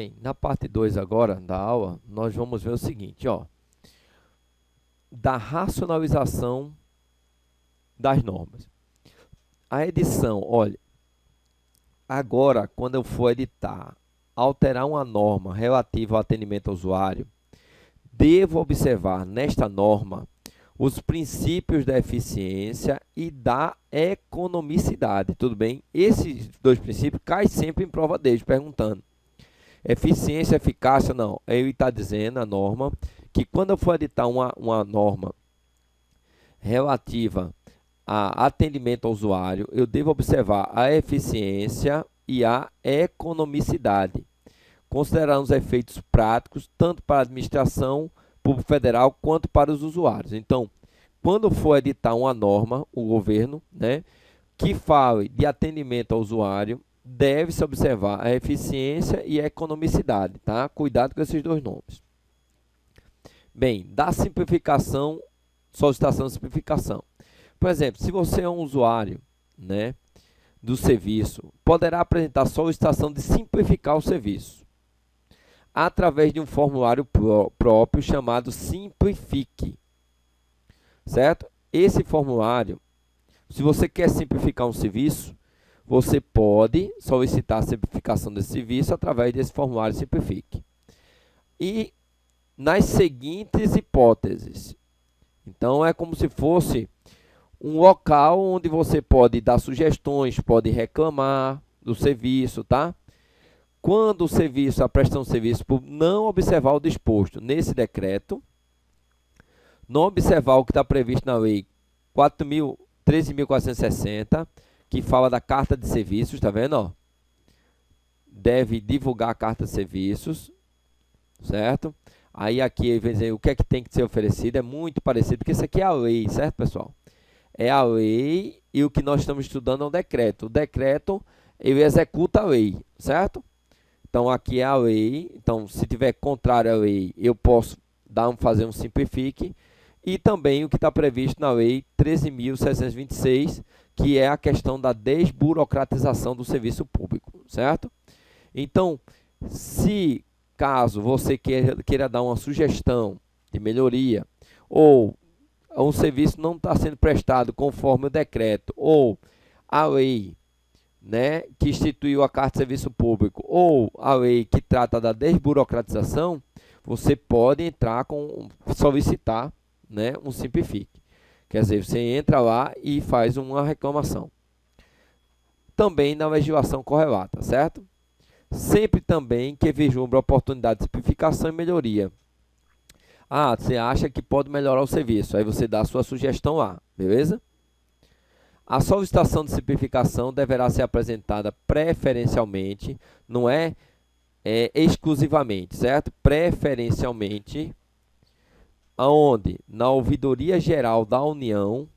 Bem, na parte 2 agora da aula, nós vamos ver o seguinte, ó. Da racionalização das normas. A edição, olha, agora quando eu for editar, alterar uma norma relativa ao atendimento ao usuário, devo observar nesta norma os princípios da eficiência e da economicidade, tudo bem? Esses dois princípios caem sempre em prova deles, perguntando Eficiência, eficácia, não. Ele está dizendo, a norma, que quando eu for editar uma, uma norma relativa a atendimento ao usuário, eu devo observar a eficiência e a economicidade, considerando os efeitos práticos tanto para a administração pública federal quanto para os usuários. Então, quando for editar uma norma, o governo, né, que fale de atendimento ao usuário, deve-se observar a eficiência e a economicidade, tá? Cuidado com esses dois nomes. Bem, da simplificação, solicitação de simplificação. Por exemplo, se você é um usuário, né, do serviço, poderá apresentar solicitação de simplificar o serviço através de um formulário pró próprio chamado Simplifique. Certo? Esse formulário, se você quer simplificar um serviço, você pode solicitar a simplificação desse serviço através desse formulário Simplifique. E nas seguintes hipóteses. Então, é como se fosse um local onde você pode dar sugestões, pode reclamar do serviço, tá? Quando o serviço, a prestação de serviço, por não observar o disposto nesse decreto, não observar o que está previsto na lei 13.460, que fala da carta de serviços, tá vendo? Deve divulgar a carta de serviços, certo? Aí aqui vem dizer o que é que tem que ser oferecido, é muito parecido, porque isso aqui é a lei, certo, pessoal? É a lei e o que nós estamos estudando é o decreto. O decreto, ele executa a lei, certo? Então aqui é a lei, então se tiver contrário à lei, eu posso dar um, fazer um simplifique. E também o que está previsto na lei 13.726, que é a questão da desburocratização do serviço público, certo? Então, se caso você queira, queira dar uma sugestão de melhoria, ou um serviço não está sendo prestado conforme o decreto, ou a lei né, que instituiu a Carta de Serviço Público, ou a lei que trata da desburocratização, você pode entrar com solicitar né, um simplifique. Quer dizer, você entra lá e faz uma reclamação. Também na legislação correlata, certo? Sempre também que vislumbra oportunidade de simplificação e melhoria. Ah, você acha que pode melhorar o serviço, aí você dá a sua sugestão lá, beleza? A solicitação de simplificação deverá ser apresentada preferencialmente, não é, é exclusivamente, certo? Preferencialmente aonde na Ouvidoria Geral da União,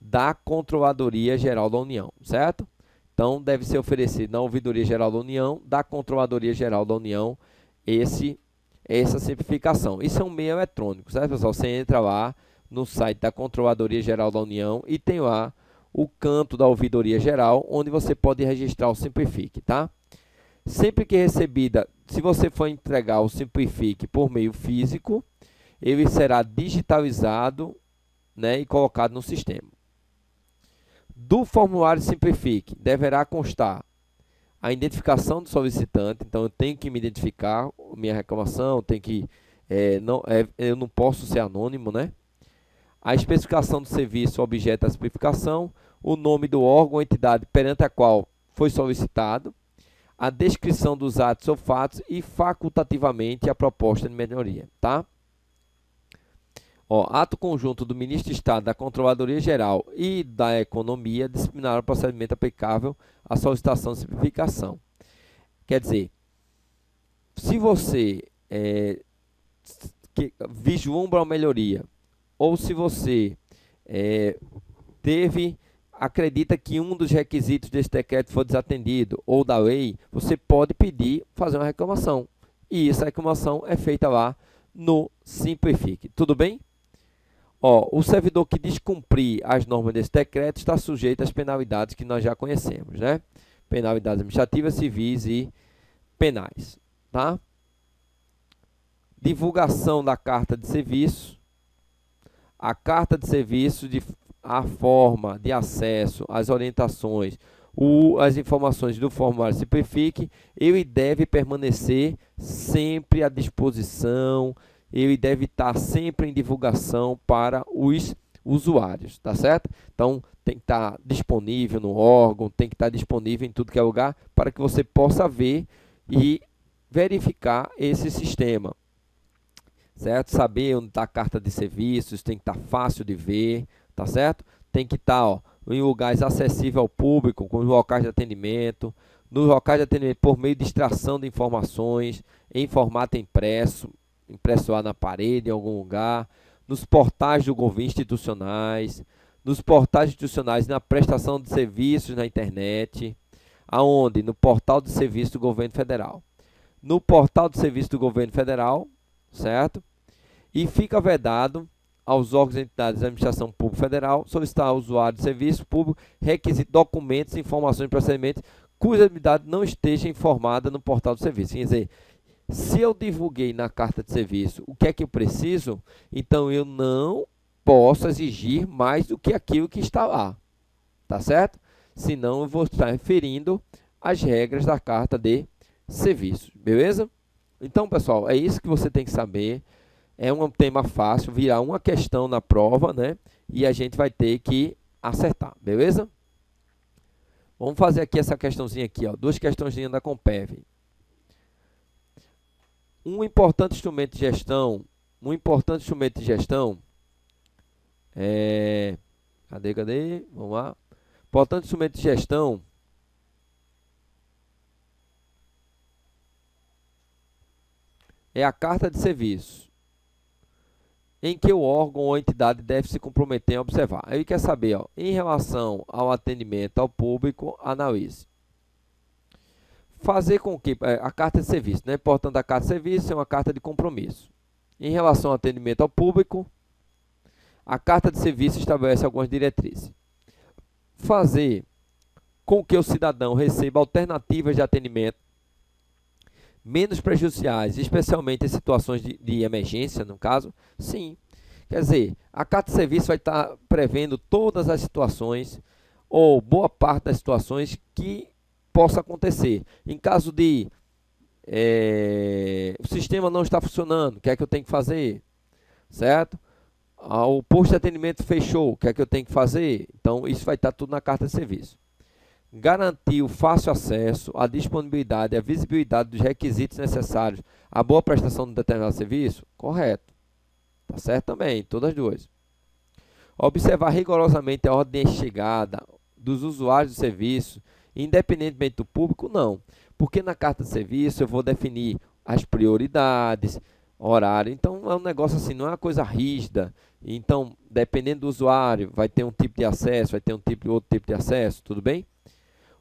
da Controladoria Geral da União, certo? Então, deve ser oferecido na Ouvidoria Geral da União, da Controladoria Geral da União, esse, essa simplificação. Isso é um meio eletrônico, certo, pessoal? Você entra lá no site da Controladoria Geral da União e tem lá o canto da Ouvidoria Geral, onde você pode registrar o Simplifique, tá? Sempre que recebida, se você for entregar o Simplifique por meio físico, ele será digitalizado né, e colocado no sistema. Do formulário Simplifique, deverá constar a identificação do solicitante, então eu tenho que me identificar, minha reclamação, tem que, é, não, é, eu não posso ser anônimo, né? A especificação do serviço objeto da simplificação, o nome do órgão ou entidade perante a qual foi solicitado, a descrição dos atos ou fatos e facultativamente a proposta de melhoria, tá? Ó, ato conjunto do Ministro de Estado, da Controladoria Geral e da Economia disciplinar o procedimento aplicável à solicitação de simplificação. Quer dizer, se você é, que, vislumbra uma melhoria, ou se você é, teve, acredita que um dos requisitos desse decreto foi desatendido, ou da lei, você pode pedir, fazer uma reclamação. E essa reclamação é feita lá no Simplifique. Tudo bem? Ó, o servidor que descumprir as normas desse decreto está sujeito às penalidades que nós já conhecemos, né? Penalidades administrativas, civis e penais. tá? Divulgação da carta de serviço. A carta de serviço de a forma de acesso, as orientações, o, as informações do formulário Simplifique, ele deve permanecer sempre à disposição, ele deve estar sempre em divulgação para os usuários, tá certo? Então, tem que estar disponível no órgão, tem que estar disponível em tudo que é lugar, para que você possa ver e verificar esse sistema, certo? Saber onde está a carta de serviços, tem que estar fácil de ver, tá certo? Tem que estar ó, em lugares acessíveis ao público, com os locais de atendimento, nos locais de atendimento por meio de extração de informações em formato impresso, impresso na parede, em algum lugar, nos portais do governo institucionais, nos portais institucionais na prestação de serviços na internet, aonde? No portal de serviço do governo federal. No portal de serviço do governo federal, certo? E fica vedado aos órgãos e entidades da administração pública federal solicitar ao usuário de serviço público requisito documentos, informações e procedimentos cuja atividade não esteja informada no portal do serviço. Quer dizer, se eu divulguei na carta de serviço o que é que eu preciso, então eu não posso exigir mais do que aquilo que está lá. Tá certo? Senão eu vou estar referindo às regras da carta de serviço. Beleza? Então, pessoal, é isso que você tem que saber. É um tema fácil, virar uma questão na prova, né? E a gente vai ter que acertar, beleza? Vamos fazer aqui essa questãozinha aqui, ó, duas questõezinhas da Compev. Um importante instrumento de gestão, um importante instrumento de gestão é cadê, cadê? Vamos lá. Importante instrumento de gestão é a carta de serviço, em que o órgão ou entidade deve se comprometer a observar. Aí quer saber, ó, em relação ao atendimento ao público, analise fazer com que é, a carta de serviço, né? Portanto, a carta de serviço é uma carta de compromisso. Em relação ao atendimento ao público, a carta de serviço estabelece algumas diretrizes. Fazer com que o cidadão receba alternativas de atendimento menos prejudiciais, especialmente em situações de, de emergência, no caso, sim. Quer dizer, a carta de serviço vai estar prevendo todas as situações, ou boa parte das situações que possa acontecer. Em caso de é, o sistema não está funcionando, o que é que eu tenho que fazer? Certo? Ah, o posto de atendimento fechou, o que é que eu tenho que fazer? Então, isso vai estar tudo na carta de serviço. Garantir o fácil acesso, a disponibilidade a visibilidade dos requisitos necessários à boa prestação de determinado serviço? Correto. Tá certo também, todas as duas. Observar rigorosamente a ordem de chegada dos usuários do serviço Independentemente do público, não. Porque na carta de serviço eu vou definir as prioridades, horário. Então é um negócio assim, não é uma coisa rígida. Então, dependendo do usuário, vai ter um tipo de acesso, vai ter um tipo outro tipo de acesso, tudo bem?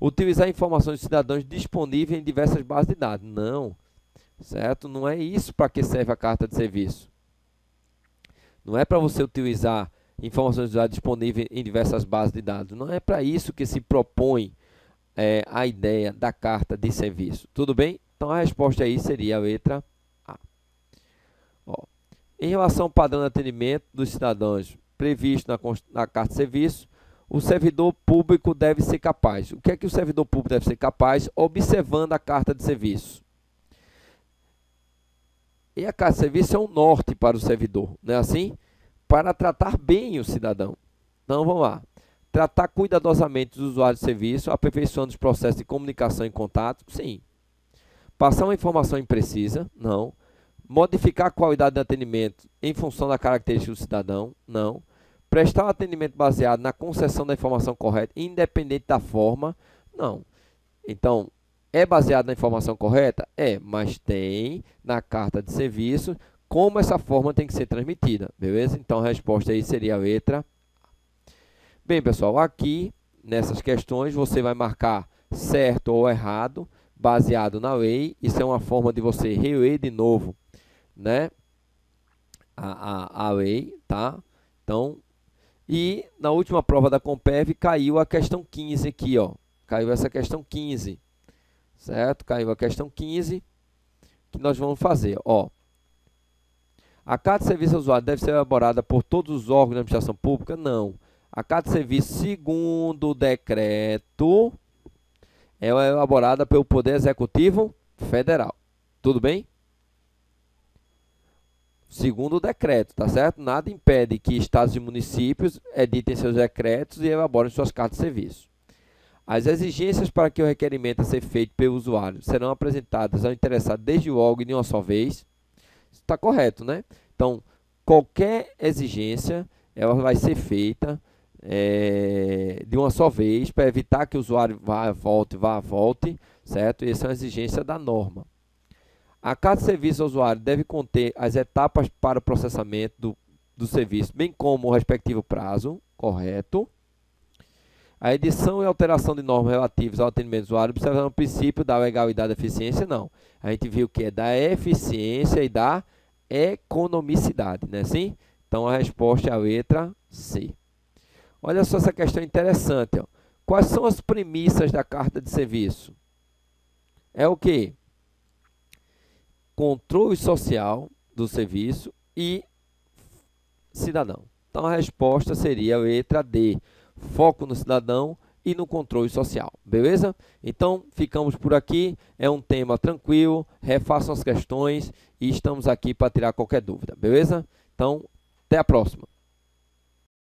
Utilizar informações de cidadãos disponíveis em diversas bases de dados. Não. Certo? Não é isso para que serve a carta de serviço. Não é para você utilizar informações de usuário disponíveis em diversas bases de dados. Não é para isso que se propõe é, a ideia da carta de serviço. Tudo bem? Então a resposta aí seria a letra A. Ó, em relação ao padrão de atendimento dos cidadãos previsto na, na carta de serviço, o servidor público deve ser capaz. O que é que o servidor público deve ser capaz? Observando a carta de serviço. E a carta de serviço é um norte para o servidor, não é assim? Para tratar bem o cidadão. Então vamos lá. Tratar cuidadosamente dos usuários de serviço, aperfeiçoando os processos de comunicação e contato? Sim. Passar uma informação imprecisa? Não. Modificar a qualidade do atendimento em função da característica do cidadão? Não. Prestar um atendimento baseado na concessão da informação correta, independente da forma? Não. Então, é baseado na informação correta? É, mas tem na carta de serviço como essa forma tem que ser transmitida, beleza? Então, a resposta aí seria a letra Bem, pessoal, aqui nessas questões você vai marcar certo ou errado, baseado na lei. Isso é uma forma de você reler de novo, né? A, a, a lei, tá? Então, e na última prova da Compev caiu a questão 15 aqui, ó. Caiu essa questão 15, certo? Caiu a questão 15. que nós vamos fazer? Ó, a carta de serviço ao usuário deve ser elaborada por todos os órgãos da administração pública? Não. A carta de serviço, segundo o decreto, é elaborada pelo Poder Executivo Federal. Tudo bem? Segundo o decreto, tá certo? Nada impede que estados e municípios editem seus decretos e elaborem suas cartas de serviço. As exigências para que o requerimento seja feito pelo usuário serão apresentadas ao interessado desde logo e de uma só vez está correto, né? Então, qualquer exigência, ela vai ser feita é, de uma só vez, para evitar que o usuário vá, volte, vá, volte, certo? Essa é uma exigência da norma. A carta de serviço ao usuário deve conter as etapas para o processamento do, do serviço, bem como o respectivo prazo, correto? A edição e alteração de normas relativas ao atendimento do usuário observando o princípio da legalidade e eficiência, não. A gente viu que é da eficiência e da economicidade, né? Sim? Então a resposta é a letra C. Olha só essa questão interessante. Ó. Quais são as premissas da carta de serviço? É o que? Controle social do serviço e cidadão. Então a resposta seria a letra D. Foco no cidadão e no controle social, beleza? Então, ficamos por aqui, é um tema tranquilo, refaçam as questões e estamos aqui para tirar qualquer dúvida, beleza? Então, até a próxima.